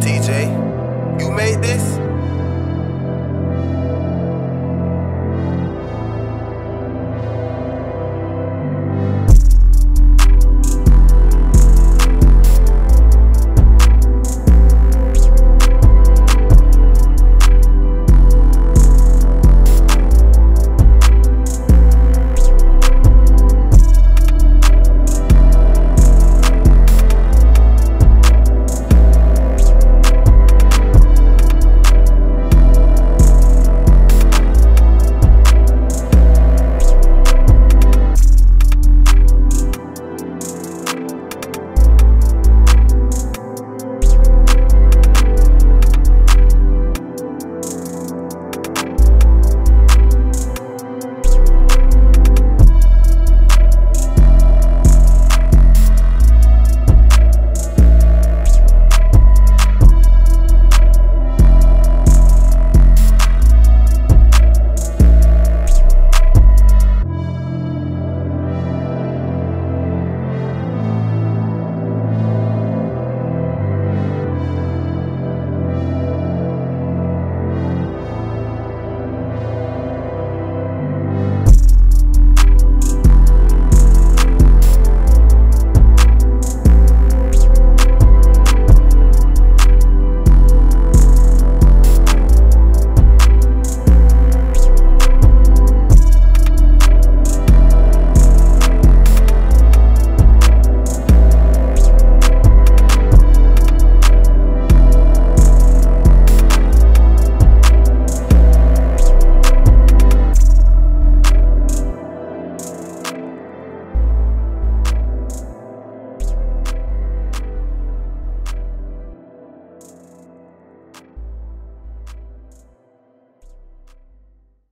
DJ.